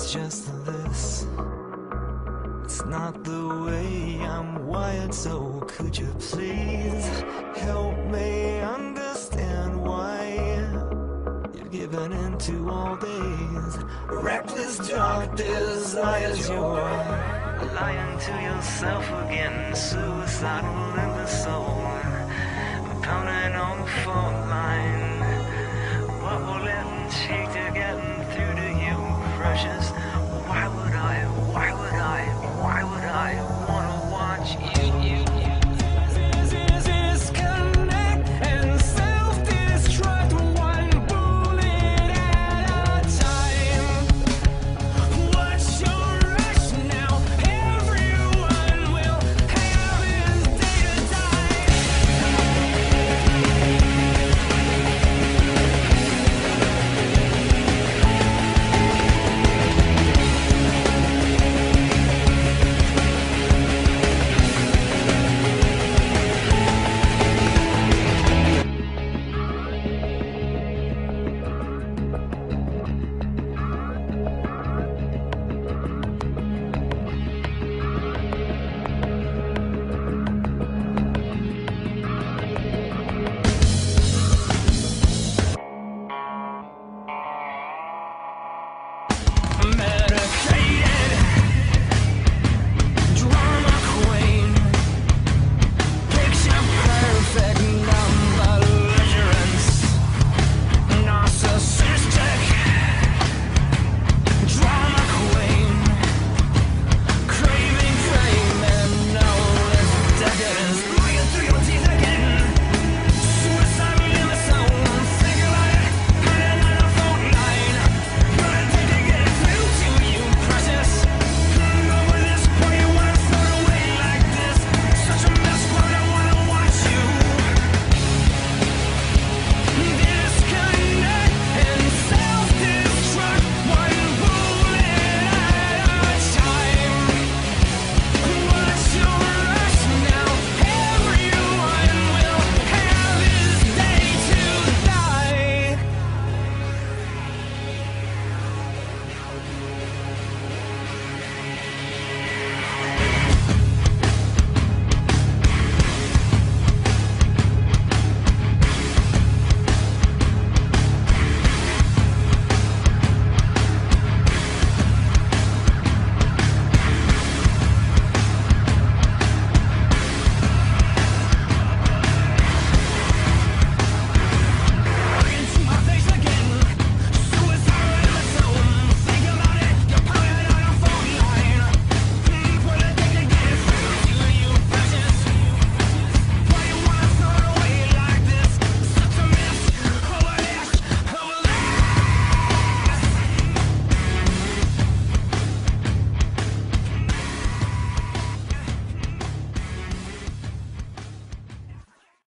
It's just this. It's not the way I'm wired, so could you please help me understand why you've given into all these reckless, dark desires? You're lying to yourself again, suicidal in the soul, pounding on the fault line.